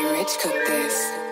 Rich cooked this.